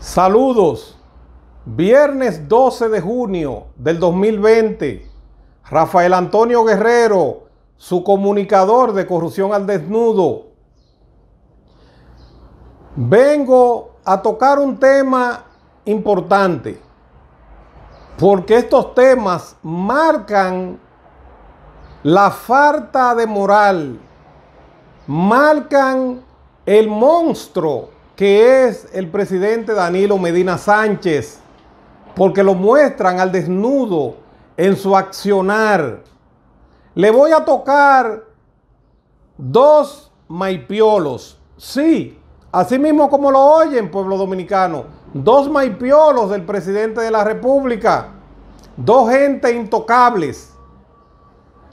Saludos. Viernes 12 de junio del 2020. Rafael Antonio Guerrero, su comunicador de corrupción al desnudo. Vengo a tocar un tema importante, porque estos temas marcan la falta de moral, marcan el monstruo que es el presidente Danilo Medina Sánchez, porque lo muestran al desnudo en su accionar. Le voy a tocar dos maipiolos. Sí, así mismo como lo oyen, pueblo dominicano. Dos maipiolos del presidente de la República. Dos gente intocables.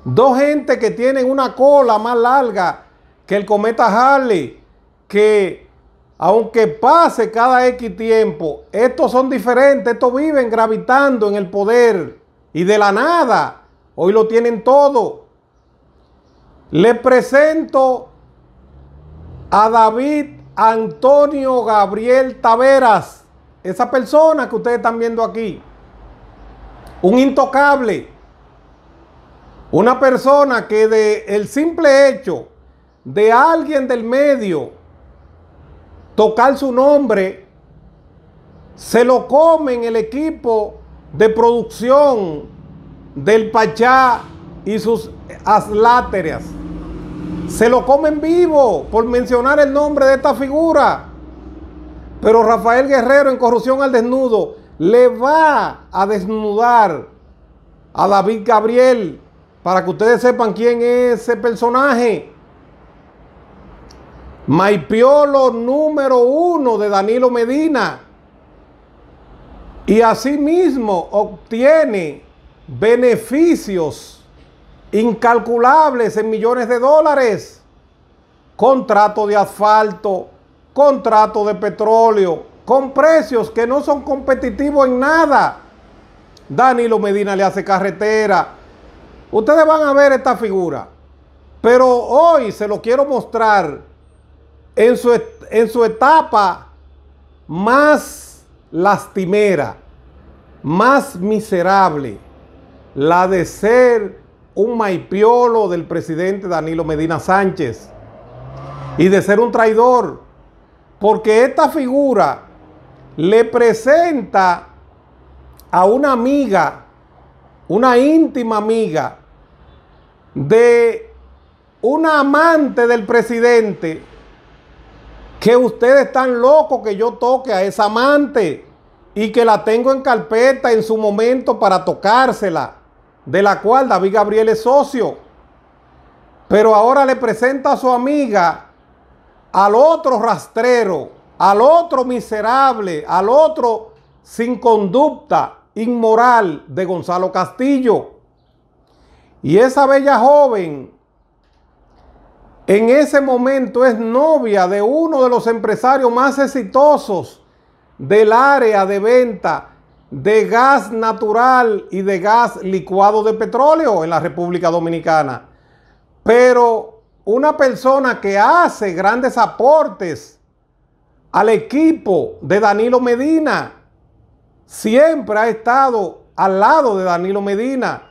Dos gente que tienen una cola más larga que el cometa Harley. Que aunque pase cada X tiempo, estos son diferentes, estos viven gravitando en el poder. Y de la nada, hoy lo tienen todo. Le presento a David Antonio Gabriel Taveras, esa persona que ustedes están viendo aquí, un intocable, una persona que de el simple hecho de alguien del medio tocar su nombre, se lo comen el equipo de producción del Pachá y sus asláteres. Se lo comen vivo por mencionar el nombre de esta figura. Pero Rafael Guerrero en Corrupción al Desnudo le va a desnudar a David Gabriel para que ustedes sepan quién es ese personaje. Maipiolo número uno de Danilo Medina. Y asimismo obtiene beneficios incalculables en millones de dólares. Contrato de asfalto, contrato de petróleo, con precios que no son competitivos en nada. Danilo Medina le hace carretera. Ustedes van a ver esta figura. Pero hoy se lo quiero mostrar en su, en su etapa más lastimera, más miserable, la de ser un maipiolo del presidente Danilo Medina Sánchez y de ser un traidor, porque esta figura le presenta a una amiga, una íntima amiga de una amante del presidente, que ustedes están locos que yo toque a esa amante y que la tengo en carpeta en su momento para tocársela, de la cual David Gabriel es socio. Pero ahora le presenta a su amiga al otro rastrero, al otro miserable, al otro sin conducta inmoral de Gonzalo Castillo. Y esa bella joven en ese momento es novia de uno de los empresarios más exitosos del área de venta de gas natural y de gas licuado de petróleo en la República Dominicana. Pero una persona que hace grandes aportes al equipo de Danilo Medina, siempre ha estado al lado de Danilo Medina.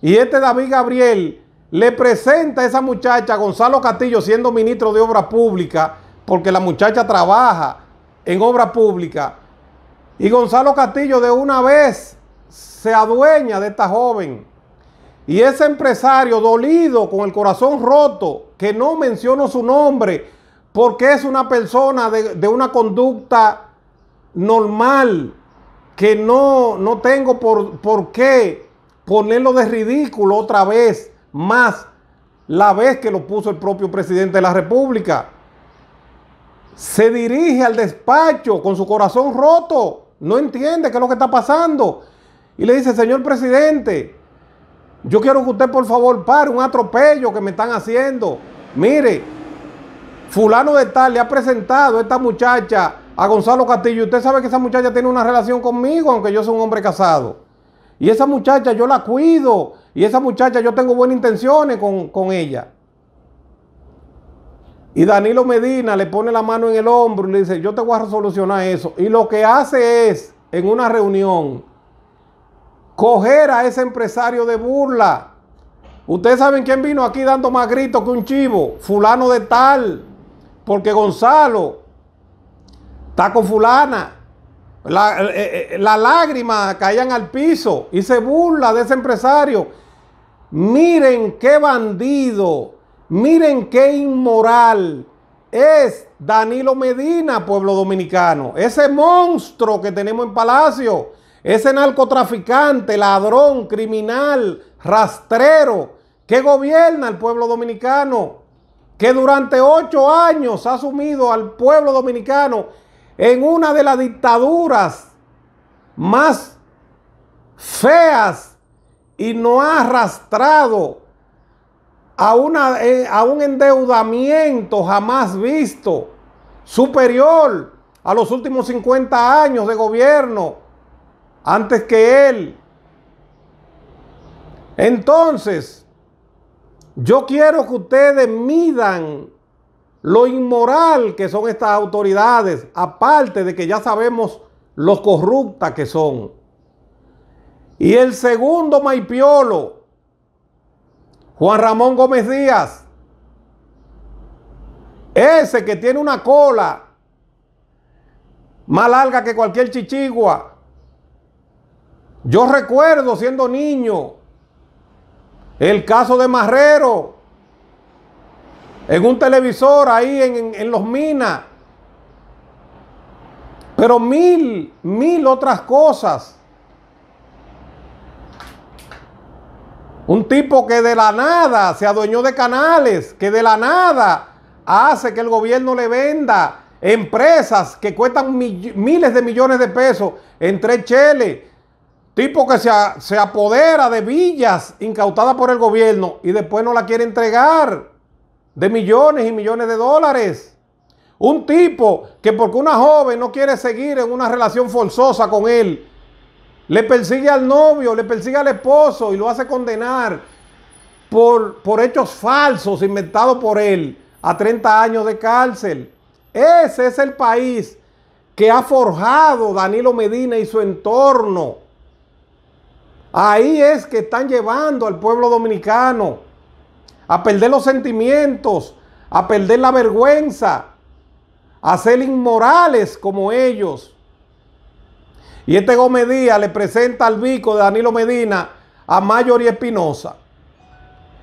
Y este David Gabriel le presenta a esa muchacha Gonzalo Castillo siendo ministro de Obra Pública, porque la muchacha trabaja en Obra Pública, y Gonzalo Castillo de una vez se adueña de esta joven. Y ese empresario dolido, con el corazón roto, que no menciono su nombre, porque es una persona de, una conducta normal, que no, no tengo por, por qué ponerlo de ridículo otra vez más la vez que lo puso el propio presidente de la República. Se dirige al despacho con su corazón roto, no entiende qué es lo que está pasando. Y le dice, señor presidente, yo quiero que usted por favor pare un atropello que me están haciendo. Mire, fulano de tal le ha presentado a esta muchacha a Gonzalo Castillo. Usted sabe que esa muchacha tiene una relación conmigo, aunque yo soy un hombre casado. Y esa muchacha yo la cuido. Y esa muchacha yo tengo buenas intenciones con, ella. Y Danilo Medina le pone la mano en el hombro y le dice, yo te voy a solucionar eso. Y lo que hace es, en una reunión, coger a ese empresario de burla. Ustedes saben quién vino aquí dando más gritos que un chivo, fulano de tal, porque Gonzalo está con fulana. La, eh, eh, la lágrima caían al piso y se burla de ese empresario. Miren qué bandido, miren qué inmoral es Danilo Medina, pueblo dominicano. Ese monstruo que tenemos en Palacio, ese narcotraficante, ladrón, criminal, rastrero, que gobierna el pueblo dominicano, que durante ocho años ha sumido al pueblo dominicano en una de las dictaduras más feas y no ha arrastrado a, una, eh, a un endeudamiento jamás visto, superior a los últimos 50 años de gobierno, antes que él. Entonces, yo quiero que ustedes midan lo inmoral que son estas autoridades, aparte de que ya sabemos lo corruptas que son. Y el segundo maipiolo, Juan Ramón Gómez Díaz, ese que tiene una cola más larga que cualquier chichigua. Yo recuerdo siendo niño el caso de Marrero, en un televisor ahí en, los minas. Pero mil, mil otras cosas. Un tipo que de la nada se adueñó de canales, que de la nada hace que el gobierno le venda empresas que cuestan miles de millones de pesos entre Chile. Tipo que se, se apodera de villas incautadas por el gobierno y después no la quiere entregar de millones y millones de dólares. Un tipo que porque una joven no quiere seguir en una relación forzosa con él, le persigue al novio, le persigue al esposo y lo hace condenar por, por hechos falsos inventados por él a 30 años de cárcel. Ese es el país que ha forjado Danilo Medina y su entorno. Ahí es que están llevando al pueblo dominicano a perder los sentimientos, a perder la vergüenza, a ser inmorales como ellos. Y este Gómez Díaz le presenta al bico de Danilo Medina a Mayor y Espinosa.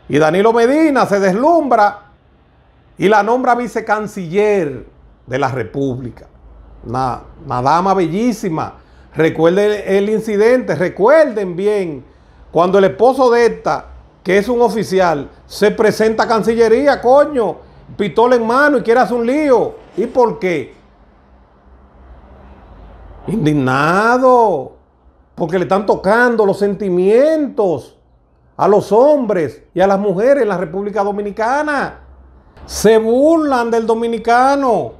Y Danilo Medina se deslumbra y la nombra vicecanciller de la República. Una, una dama bellísima. Recuerden el incidente, recuerden bien, cuando el esposo de esta que es un oficial, se presenta a Cancillería, coño, pistola en mano y quiere hacer un lío. ¿Y por qué? Indignado, porque le están tocando los sentimientos a los hombres y a las mujeres en la República Dominicana. Se burlan del dominicano.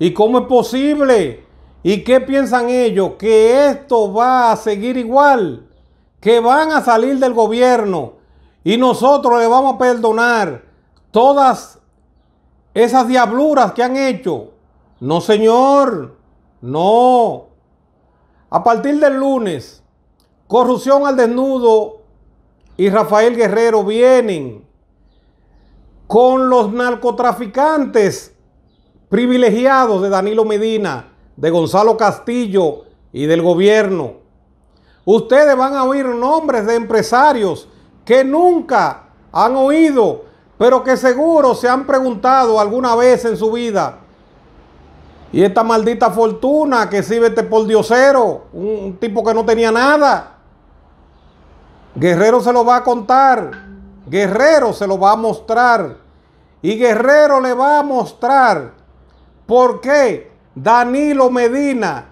¿Y cómo es posible? ¿Y qué piensan ellos? Que esto va a seguir igual, que van a salir del gobierno y nosotros le vamos a perdonar todas esas diabluras que han hecho. No, señor. No. A partir del lunes, corrupción al desnudo y Rafael Guerrero vienen con los narcotraficantes privilegiados de Danilo Medina, de Gonzalo Castillo y del gobierno. Ustedes van a oír nombres de empresarios que nunca han oído, pero que seguro se han preguntado alguna vez en su vida. Y esta maldita fortuna que sirve este por diosero, un tipo que no tenía nada. Guerrero se lo va a contar, Guerrero se lo va a mostrar. Y Guerrero le va a mostrar por qué Danilo Medina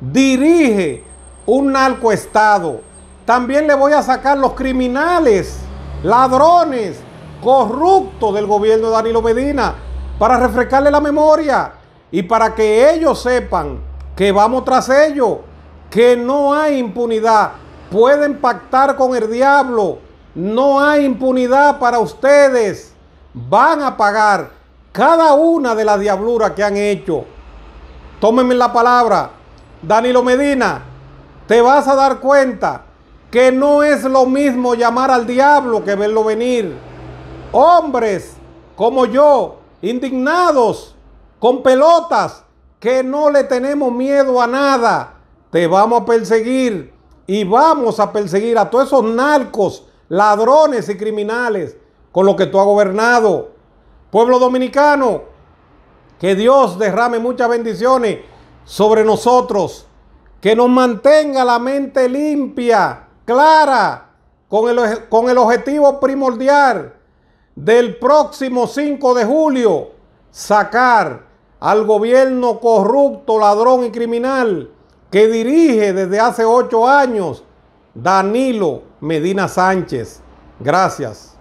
dirige un narcoestado también le voy a sacar los criminales, ladrones, corruptos del gobierno de Danilo Medina para refrescarle la memoria y para que ellos sepan que vamos tras ellos, que no hay impunidad. Pueden pactar con el diablo. No hay impunidad para ustedes. Van a pagar. cada una de las diabluras que han hecho. Tómenme la palabra, Danilo Medina, te vas a dar cuenta que no es lo mismo llamar al diablo que verlo venir. Hombres como yo, indignados, con pelotas, que no le tenemos miedo a nada, te vamos a perseguir y vamos a perseguir a todos esos narcos, ladrones y criminales con los que tú has gobernado. Pueblo dominicano, que Dios derrame muchas bendiciones sobre nosotros, que nos mantenga la mente limpia, clara, con el, con el objetivo primordial del próximo 5 de julio, sacar al gobierno corrupto, ladrón y criminal que dirige desde hace ocho años Danilo Medina Sánchez. Gracias.